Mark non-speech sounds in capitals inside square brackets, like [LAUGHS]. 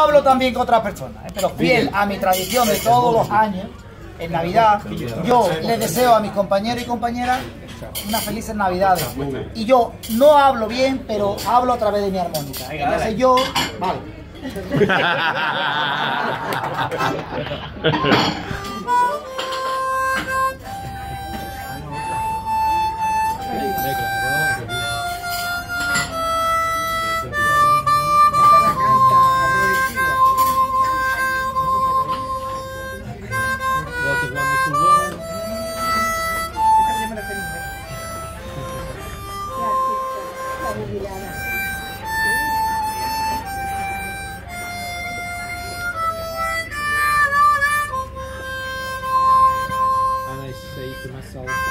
Hablo también con otras personas, ¿eh? pero fiel a mi tradición de todos los años, en Navidad, yo les deseo a mis compañeros y compañeras unas felices Navidades. Y yo no hablo bien, pero hablo a través de mi armónica. Entonces yo, vale. [LAUGHS] Juliana. Ah, não, uma.